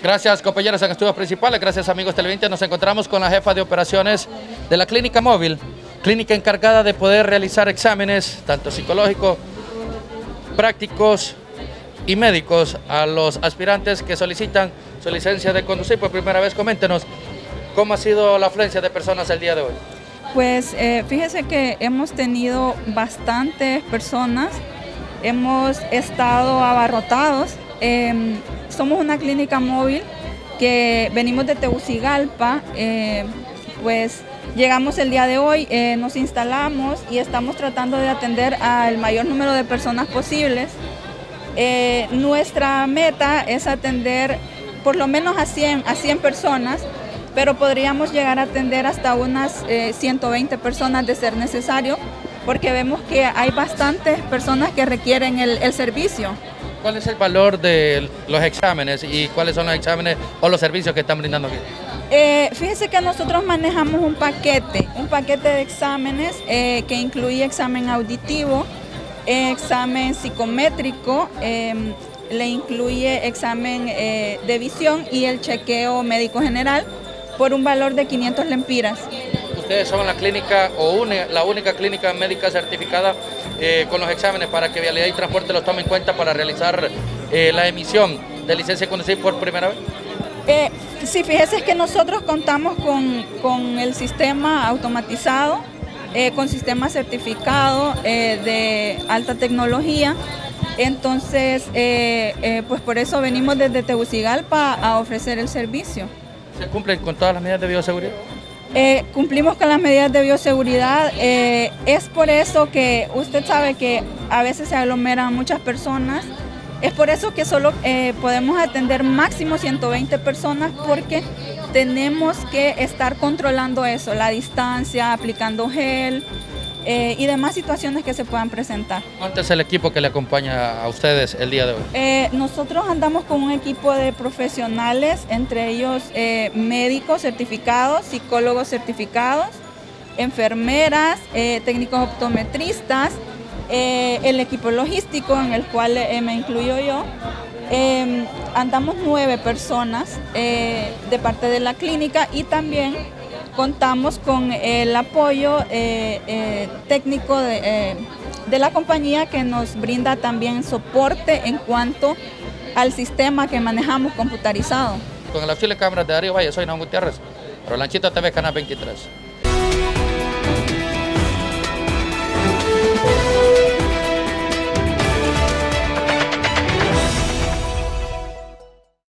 Gracias compañeros en estudios principales, gracias amigos televidentes. Nos encontramos con la jefa de operaciones de la clínica móvil, clínica encargada de poder realizar exámenes, tanto psicológicos, prácticos y médicos a los aspirantes que solicitan su licencia de conducir por primera vez. Coméntenos cómo ha sido la afluencia de personas el día de hoy. Pues eh, fíjese que hemos tenido bastantes personas, hemos estado abarrotados. Em, somos una clínica móvil que venimos de Tegucigalpa, eh, pues llegamos el día de hoy, eh, nos instalamos y estamos tratando de atender al mayor número de personas posibles. nuestra meta es atender por lo menos a 100, a 100 personas pero podríamos llegar a atender hasta unas 120 eh, personas de ser necesario, porque vemos que hay bastantes personas que requieren el, servicio. ¿Cuál es el valor de los exámenes y cuáles son los exámenes o los servicios que están brindando aquí? Eh, fíjese que nosotros manejamos un paquete, un paquete de exámenes eh, que incluye examen auditivo, examen psicométrico, em, le incluye examen de visión y el chequeo médico general por un valor de 500 lempiras. Ustedes son la clínica o la única clínica médica certificada eh, con los exámenes para que Vialidad y Transporte los tome en cuenta para realizar eh, la emisión de licencia de conducir por primera vez. Eh, sí, fíjese que nosotros contamos con, el sistema automatizado, con sistema certificado de alta tecnología. Entonces, pues por eso venimos desde Tegucigalpa a ofrecer el servicio. ¿Se cumplen con todas las medidas de bioseguridad? Eh, cumplimos con las medidas de bioseguridad. Eh, es por eso que usted sabe que a veces se aglomeran muchas personas. Es por eso que solo eh, podemos atender máximo 120 personas porque tenemos que estar controlando eso, la distancia, aplicando gel, eh, y demás situaciones que se puedan presentar. ¿Cuánto es el equipo que le acompaña a ustedes el día de hoy? Eh, nosotros andamos con un equipo de profesionales, entre ellos eh, médicos certificados, psicólogos certificados, enfermeras, técnicos optometristas, el equipo logístico en el cual me incluyo yo. Andamos nueve personas de parte de la clínica y también contamos con el apoyo eh, eh, técnico eh, de, la compañía que nos brinda también soporte en cuanto al sistema que manejamos computarizado. Con el auxilio de cámaras de Darío Valle, soy Naum Gutiérrez, Rolanchito TV, Canal 23.